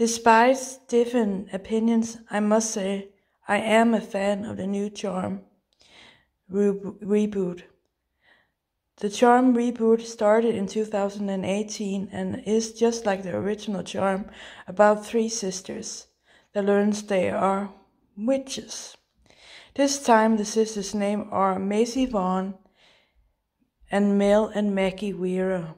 Despite different opinions, I must say I am a fan of the new Charm re- reboot. The Charm reboot started in 2018 and is just like the original Charm about three sisters that learns they are witches. This time the sisters' names are Macy Vaughn and Mel and Maggie Wheeler.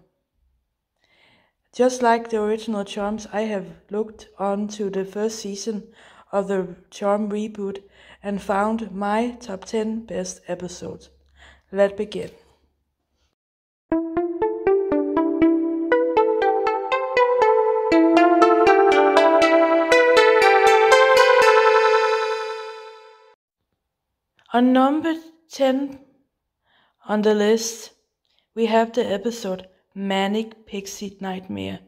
Just like the original Charms, I have looked on to the first season of the Charm reboot and found my top 10 best episodes. Let's begin. On number 10 on the list, we have the episode Manic Pixie Nightmare.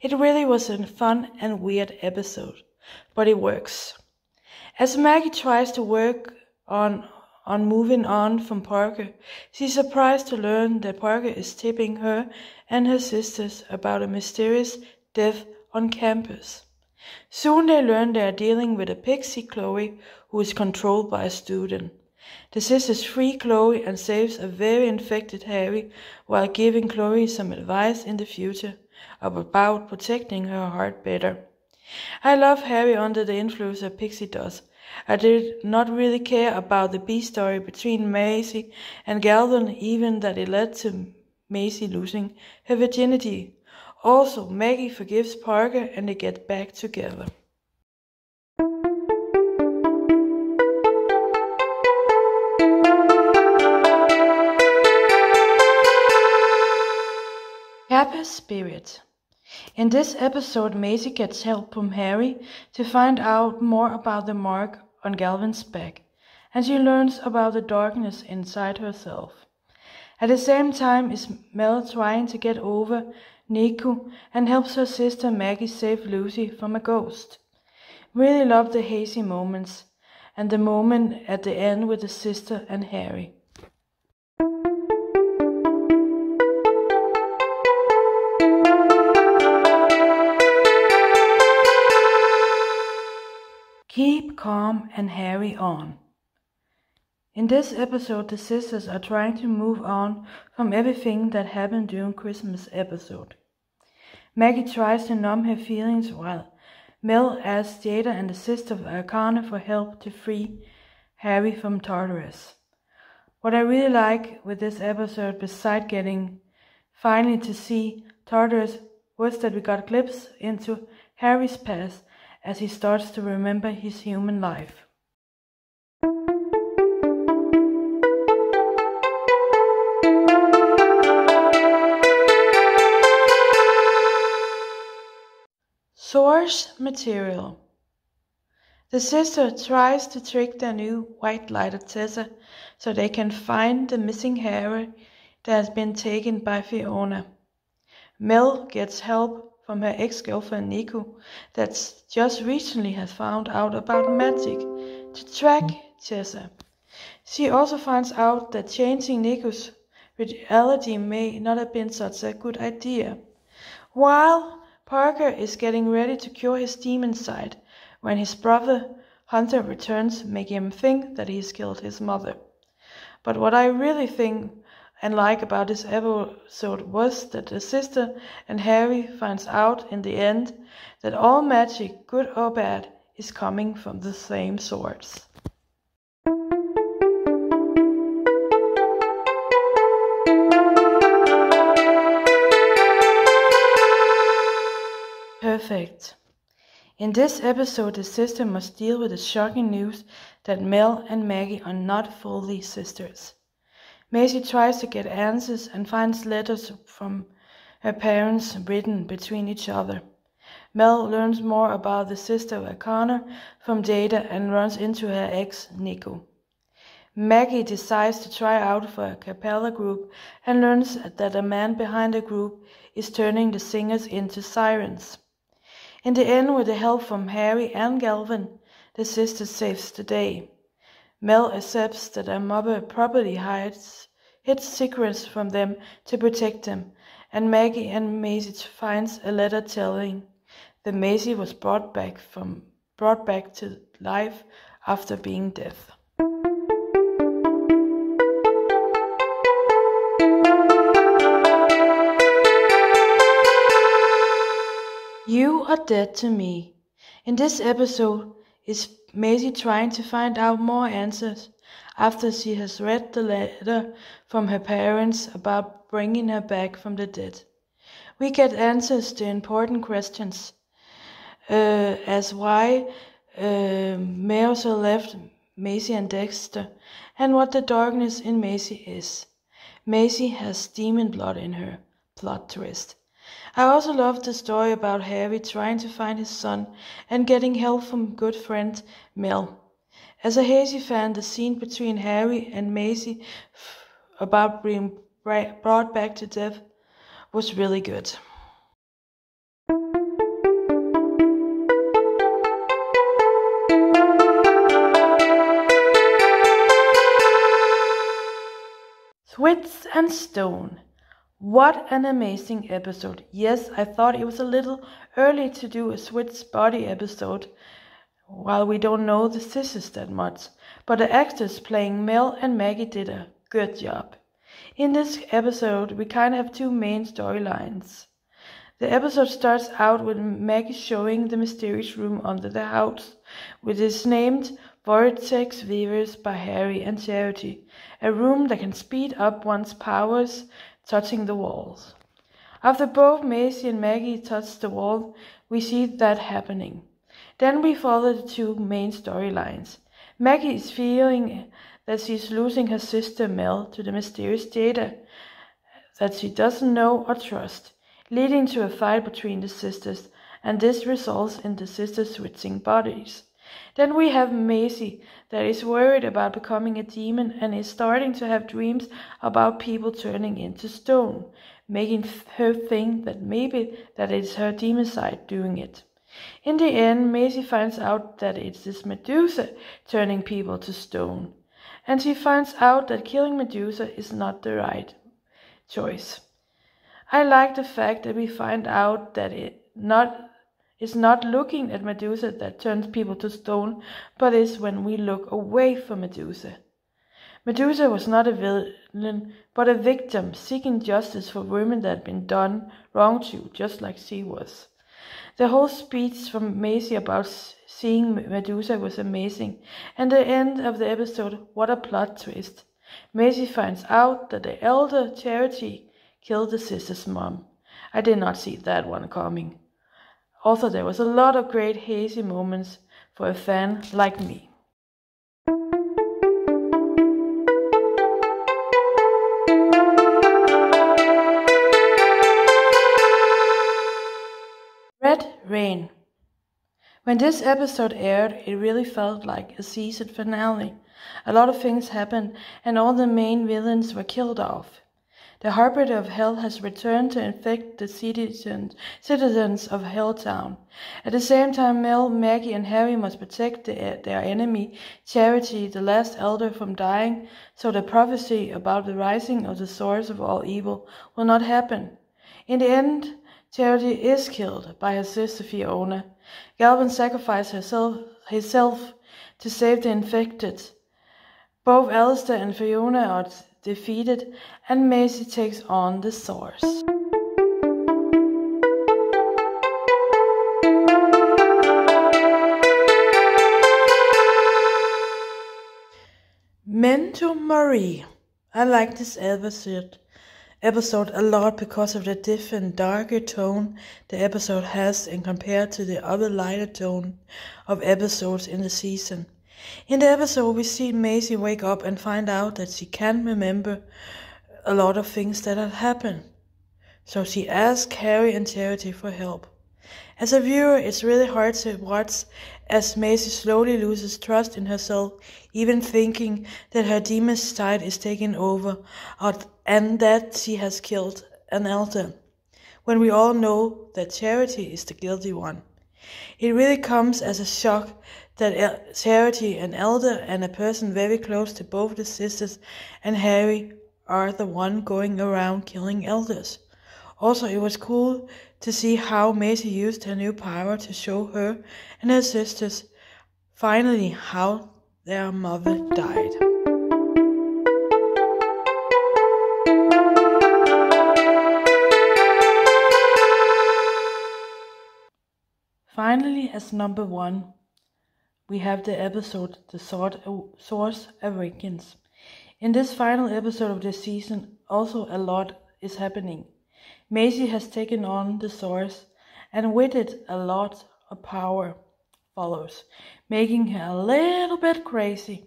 It really was a fun and weird episode, but it works. As Maggie tries to work on on moving on from Parker, she's surprised to learn that Parker is tipping her and her sisters about a mysterious death on campus. Soon they learn they are dealing with a pixie Chloe who is controlled by a student. The sisters free Chloe and saves a very infected Harry while giving Chloe some advice in the future about protecting her heart better. I love Harry under the influence of pixie dust. I did not really care about the B story between Macy and Galvin, even that it led to Macy losing her virginity. Also, Maggie forgives Parker and they get back together. Spirit. In this episode, Maisie gets help from Harry to find out more about the mark on Galvin's back, and she learns about the darkness inside herself. At the same time is Mel trying to get over Niko and helps her sister Maggie save Lucy from a ghost. Really love the hazy moments and the moment at the end with the sister and Harry. Keep calm and Harry on. In this episode, the sisters are trying to move on from everything that happened during Christmas episode. Maggie tries to numb her feelings while Mel asks Jada and the sister of Arcana for help to free Harry from Tartarus. What I really like with this episode, besides getting finally to see Tartarus, was that we got glimpse into Harry's past as he starts to remember his human life. Source material. The sister tries to trick their new white lighter Tessa so they can find the missing Harry that has been taken by Fiona. Mel gets help from her ex-girlfriend Niko that just recently has found out about magic to track hmm. Tessa. She also finds out that changing Niko's reality may not have been such a good idea. While Parker is getting ready to cure his demon side when his brother Hunter returns, making him think that he's killed his mother. But what I really think and like about this episode was that the sister and Harry finds out in the end that all magic, good or bad, is coming from the same source. Perfect. In this episode, the sister must deal with the shocking news that Mel and Maggie are not fully sisters. Macy tries to get answers and finds letters from her parents written between each other. Mel learns more about the sister of Connor from Jada and runs into her ex, Niko. Maggie decides to try out for a cappella group and learns that a man behind the group is turning the singers into sirens. In the end, with the help from Harry and Galvin, the sister saves the day. Mel accepts that her mother probably hides its secrets from them to protect them, and Maggie and Maisie finds a letter telling that Maisie was brought back from brought back to life after being dead. You are dead to me. In this episode is Maisie trying to find out more answers after she has read the letter from her parents about bringing her back from the dead. We get answers to important questions, uh, as why uh, Mercer left Maisie and Dexter, and what the darkness in Maisie is. Maisie has demon blood in her. Plot twist. I also love the story about Harry trying to find his son and getting help from good friend Mel. As a Hazy fan, the scene between Harry and Maisie about being brought back to death was really good. Switch and Stone what an amazing episode. Yes, I thought it was a little early to do a Switch body episode while we don't know the sisters that much, but the actors playing Mel and Maggie did a good job. In this episode, we kind of have two main storylines. The episode starts out with Maggie showing the mysterious room under the house, which is named Vortex Weavers by Harry and Charity, a room that can speed up one's powers touching the walls. After both Maisie and Maggie touch the wall, we see that happening. Then we follow the two main storylines. Maggie is feeling that she's losing her sister Mel to the mysterious data that she doesn't know or trust, leading to a fight between the sisters, and this results in the sisters switching bodies. Then we have Maisie that is worried about becoming a demon and is starting to have dreams about people turning into stone, making her think that maybe that it's her demon side doing it. In the end, Maisie finds out that it's this Medusa turning people to stone, and she finds out that killing Medusa is not the right choice. I like the fact that we find out that it not it's not looking at Medusa that turns people to stone, but is when we look away from Medusa. Medusa was not a villain, but a victim seeking justice for women that had been done wrong to, just like she was. The whole speech from Maisie about seeing Medusa was amazing, and the end of the episode, what a plot twist. Maisie finds out that the elder Charity killed the sister's mom. I did not see that one coming. Also, there was a lot of great hazy moments for a fan like me. Rain. When this episode aired, it really felt like a season finale. A lot of things happened, and all the main villains were killed off. The harbinger of hell has returned to infect the citizens, citizens of Hilltowne. At the same time, Mel, Maggie, and Harry must protect the, their enemy, Charity, the last elder, from dying, so the prophecy about the rising of the source of all evil will not happen. In the end, Charity is killed by her sister Fiona. Galvin sacrifices herself, himself to save the infected. Both Alastair and Fiona are defeated, and Maisie takes on the source. Memento Mori. I like this episode episode a lot because of the different darker tone the episode has and compared to the other lighter tone of episodes in the season. In the episode, we see Maisie wake up and find out that she can't remember a lot of things that had happened. So she asks Harry and Charity for help. As a viewer, it's really hard to watch as Maisie slowly loses trust in herself, even thinking that her demon side is taking over and that she has killed an elder, when we all know that Charity is the guilty one. It really comes as a shock that Charity, an elder and a person very close to both the sisters and Harry, are the one going around killing elders. Also, it was cool to see how Maisie used her new power to show her and her sisters finally how their mother died. Finally, as number one, we have the episode The Sword, Source Awakens. In this final episode of the season, also a lot is happening. Maisie has taken on the Source, and with it, a lot of power follows, making her a little bit crazy.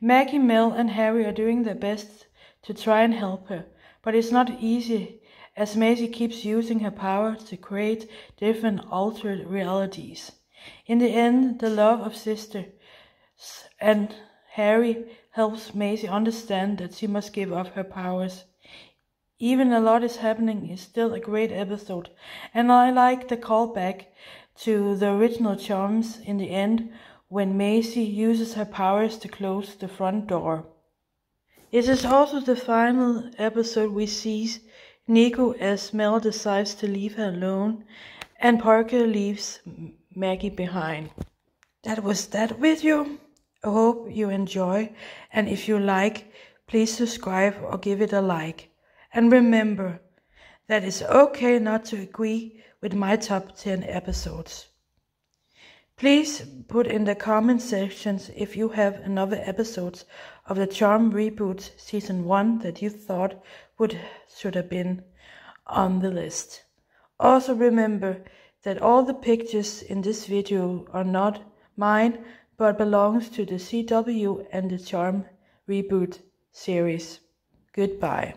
Maggie, Mel, and Harry are doing their best to try and help her, but it's not easy as Maisie keeps using her power to create different altered realities. In the end, the love of sisters and Harry helps Maisie understand that she must give up her powers. Even a lot is happening is still a great episode, and I like the callback to the original charms in the end when Maisie uses her powers to close the front door. It is also the final episode we see Niko as Mel decides to leave her alone and Parker leaves Maggie behind. That was that video. I hope you enjoy and if you like, please subscribe or give it a like. And remember that it's okay not to agree with my top 10 episodes. Please put in the comment sections if you have another episodes of the Charm Reboot Season 1 that you thought would should have been on the list. Also remember that all the pictures in this video are not mine but belongs to the CW and the Charm Reboot series. Goodbye.